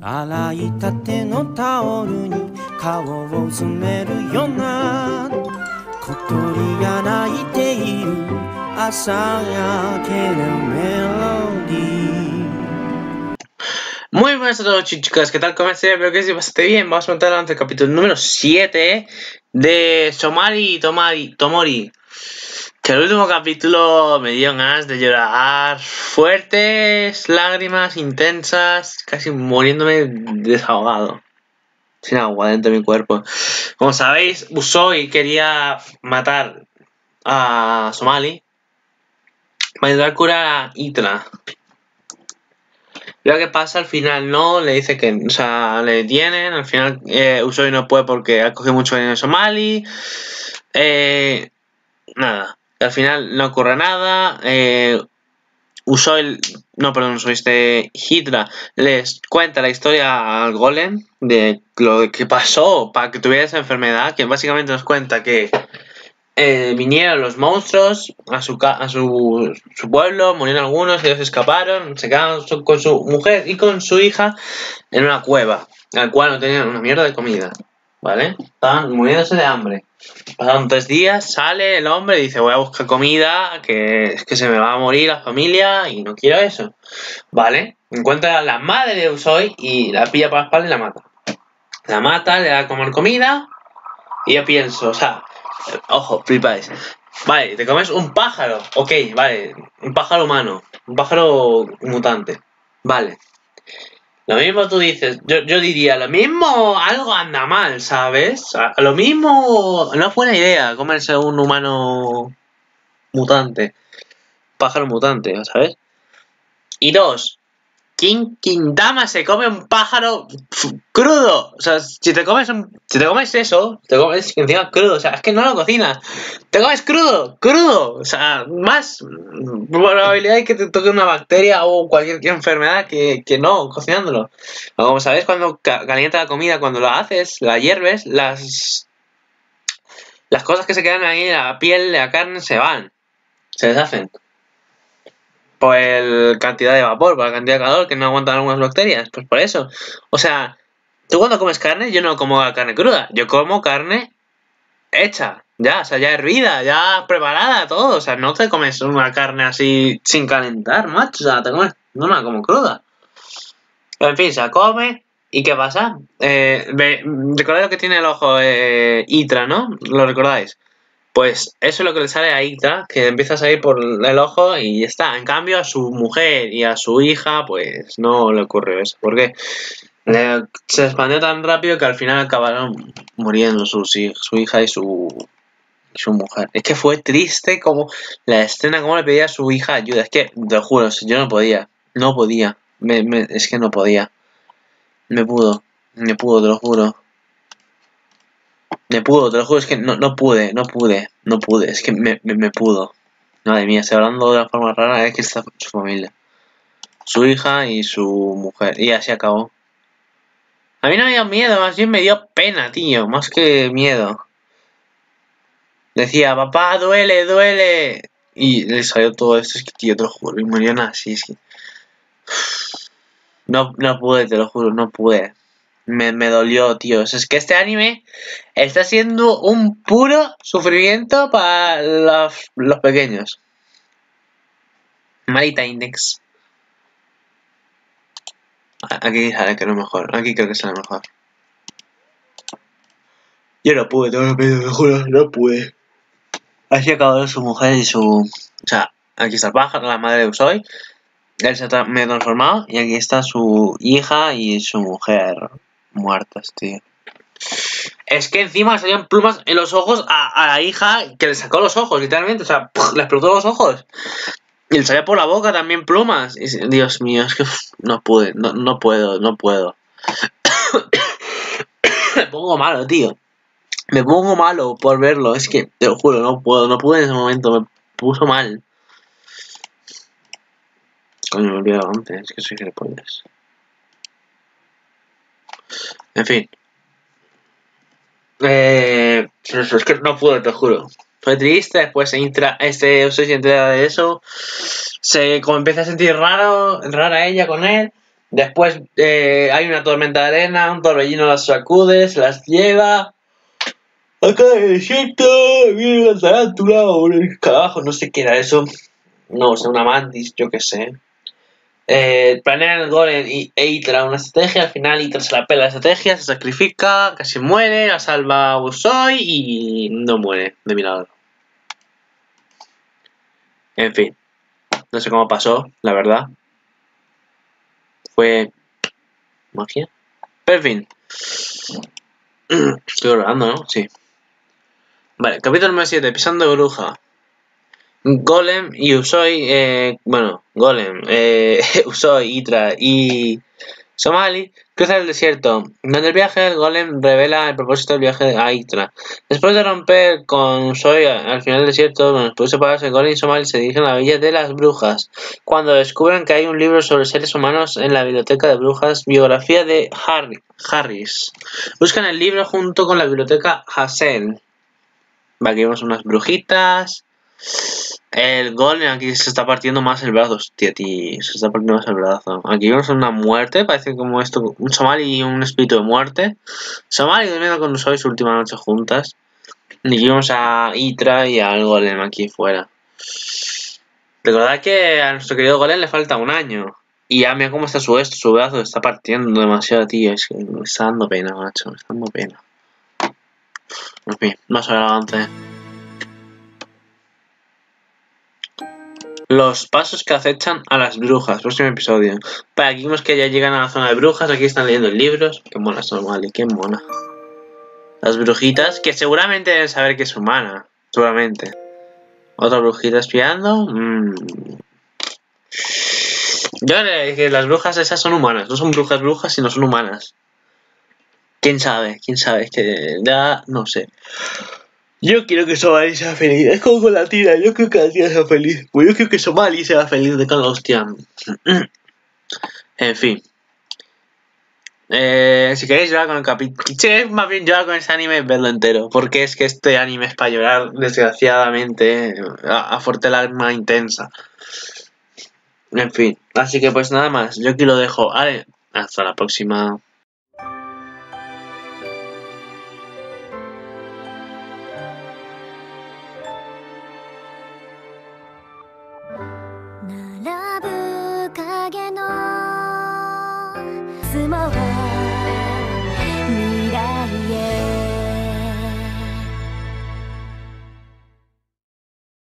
洗いたてのタオルに顔をうずめるような小鳥が鳴いている朝焼けのメロディー Muy buenas a todos chicas, ¿qué tal? ¿Cómo estáis? Espero que sí bastante bien. Vamos a montar ante el capítulo número 7 de Somari Tomari Tomori. Que el último capítulo me dio ganas de llorar. Fuertes, lágrimas intensas, casi muriéndome desahogado. Sin agua dentro de mi cuerpo. Como sabéis, Usoi quería matar a Somali para a curar a Itra. Lo que pasa al final no, le dice que, o sea, le detienen, al final eh, Usoi no puede porque ha cogido mucho dinero en Somali. Eh, nada, al final no ocurre nada. Eh, Usoi, no, perdón, Usoi, este Hydra les cuenta la historia al Golem de lo que pasó para que tuviera esa enfermedad, que básicamente nos cuenta que eh, vinieron los monstruos a su, a su, pueblo, murieron algunos, ellos escaparon, se quedaron con su mujer y con su hija en una cueva, al cual no tenían una mierda de comida, ¿vale? Estaban muriéndose de hambre. Pasaron tres días, sale el hombre y dice voy a buscar comida, que es que se me va a morir la familia y no quiero eso, ¿vale? Encuentra a la madre de Usoi y la pilla por la espalda y la mata. La mata, le da a comer comida y yo pienso, o sea, ojo, flipáis. Vale, te comes un pájaro, ok, vale, un pájaro humano, un pájaro mutante, vale. Lo mismo tú dices, yo, yo diría, lo mismo algo anda mal, ¿sabes? Lo mismo, no es buena idea comerse un humano mutante, pájaro mutante, ¿sabes? Y dos, ¿quién Quintama se come un pájaro crudo? O sea, si te comes un, si te comes eso, te comes encima crudo, o sea, es que no lo cocinas. Te comes crudo, crudo, o sea, más probabilidad de que te toque una bacteria o cualquier enfermedad que, que no cocinándolo. Como sabes, cuando ca- calienta la comida, cuando la haces, la hierves, las las cosas que se quedan ahí en la piel la carne se van, se deshacen por el cantidad de vapor, por la cantidad de calor que no aguantan algunas bacterias. Pues por eso. O sea, tú cuando comes carne, yo no como carne cruda, yo como carne hecha, ya, o sea, ya hervida, ya preparada, todo. O sea, no te comes una carne así sin calentar, macho. O sea, te comes, no la como cruda. En fin, se come. ¿Y qué pasa? Eh, ve- recordad lo que tiene el ojo eh, Itra, ¿no? ¿Lo recordáis? Pues eso es lo que le sale a Ita, que empieza a salir por el ojo y ya está. En cambio, a su mujer y a su hija, pues no le ocurrió eso. Porque se expandió tan rápido que al final acabaron muriendo hij- su hija y su, y su mujer. Es que fue triste como la escena, como le pedía a su hija ayuda. Es que, te lo juro, yo no podía. No podía. Me- me- es que no podía. Me pudo. Me pudo, te lo juro. Me pudo, te lo juro, es que no, pude, no pude, no pude, es que me, me, me pudo. Madre mía, estoy hablando de una forma rara, es que está su familia. Su hija y su mujer. Y así acabó. A mí no me dio miedo, más bien me dio pena, tío, más que miedo. Decía, papá, duele, duele. Y le salió todo esto, es que, tío, te lo juro, y murió así, es que... No, no pude, te lo juro, no pude. Me, me dolió, tío. Es que este anime está siendo un puro sufrimiento para los, pequeños. Marita Index. Aquí sale que es mejor. Aquí creo que sale mejor. Yo no pude, te lo pido, te lo juro, no pude. Así acabó su mujer y su. O sea, aquí está el pájaro, la madre de Usoi. Él se ha transformado. Y aquí está su hija y su mujer muertas, tío. Es que encima salían plumas en los ojos a, a la hija que le sacó los ojos, literalmente. O sea, ¡puf! le explotó los ojos. Y le salía por la boca también plumas. Dios mío, es que no pude, no, no puedo, no puedo. Me pongo malo, tío. Me pongo malo por verlo. Es que, te lo juro, no puedo, no pude en ese momento. Me puso mal. Coño, me he olvidado antes, es que soy gilipollas. En fin. Eh, es que no pude, te juro. Fue triste, después se entra, este se entera de eso. Se como empieza a sentir raro, rara ella con él. Después eh, hay una tormenta de arena, un torbellino las sacude, se las lleva. Acá el desierto, viene una tarántula o un escarabajo, no sé qué era eso. No, o sea, una mantis, yo qué sé. Eh, planean el golem y e Itra una estrategia, al final Itra se la pela la estrategia, se sacrifica, casi muere, la salva Busoy y no muere de milagro. En fin, no sé cómo pasó, la verdad. Fue magia. Pero en fin. Estoy grabando, ¿no? Sí. Vale, capítulo número 7, pisando bruja. Golem y Usoi, eh, bueno, Golem, eh, Usoi, Itra y Somali cruzan el desierto. Durante el viaje, Golem revela el propósito del viaje a Itra. Después de romper con Usoi al final del desierto, bueno, después de separarse, Golem y Somali se dirigen a la villa de las brujas. Cuando descubren que hay un libro sobre seres humanos en la biblioteca de brujas, biografía de Harris. Buscan el libro junto con la biblioteca Hassel. Aquí vemos unas brujitas. El golem aquí se está partiendo más el brazo. Hostia, tío, se está partiendo más el brazo. Aquí vemos una muerte, parece como esto, un Somali y un espíritu de muerte. Somali durmiendo con nosotros su última noche juntas. Y vemos a Itra y al golem aquí fuera. Recordad que a nuestro querido golem le falta un año. Y ya mira cómo está su esto, su brazo está partiendo demasiado, tío. Es que me está dando pena, macho, me está dando pena. En fin, más adelante. Los pasos que acechan a las brujas. Próximo episodio. Para aquí vemos que ya llegan a la zona de brujas. Aquí están leyendo libros. Qué mona son, vale, qué mona. Las brujitas, que seguramente deben saber que es humana. Seguramente. Otra brujita espiando. Mm. Yo creo que las brujas esas son humanas. No son brujas brujas, sino son humanas. ¿Quién sabe? ¿Quién sabe? Que ya no sé. Yo quiero que Somali sea feliz. Es como con la tira. Yo creo que la tira sea feliz. Pues yo quiero que Somali sea feliz de cada hostia. En fin. Eh, si queréis llorar con el capítulo. Si queréis más bien llorar con este anime, verlo entero. Porque es que este anime es para llorar, desgraciadamente, a, a fuerte lágrima intensa. En fin. Así que pues nada más. Yo aquí lo dejo. Hasta la próxima. love